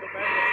the band.